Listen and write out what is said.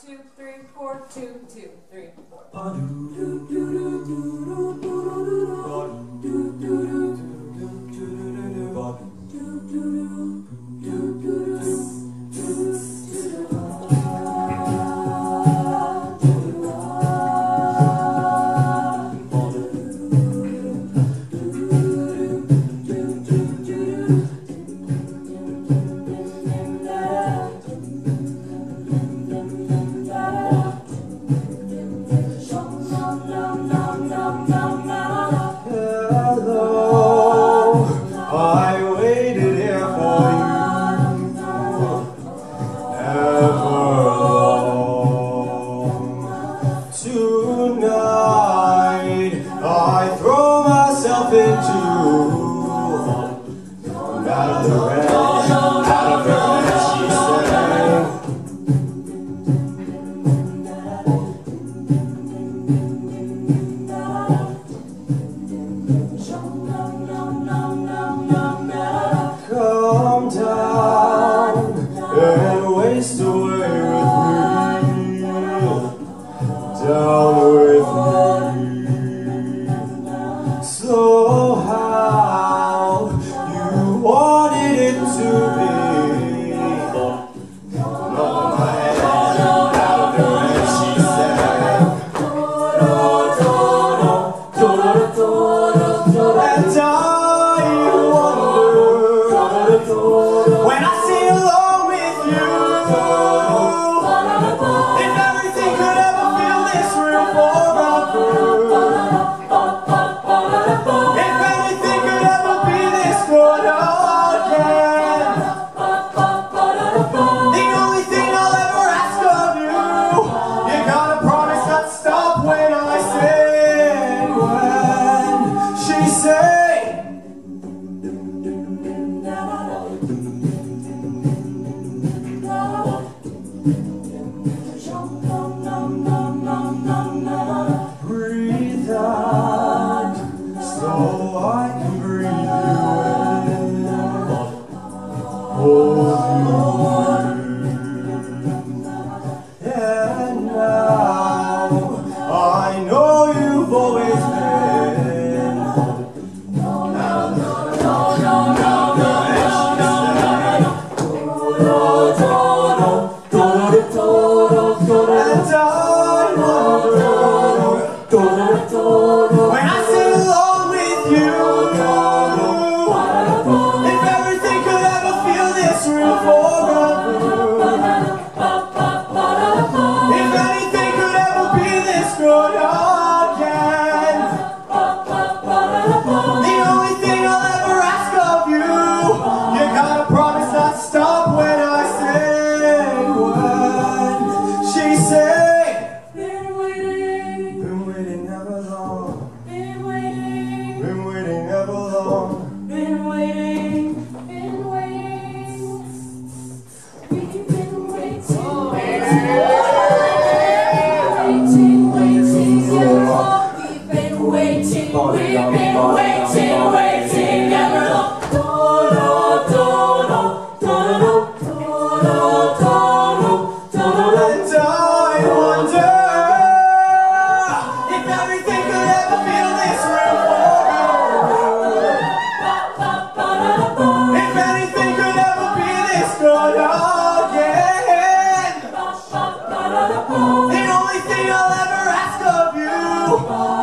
two, three, four, two, two, three, four. nothing to hold. Out of the red, out of her bed, she said. Come down and waste away with me. Down so how you are. so I can breathe you in. Hold you. Oh.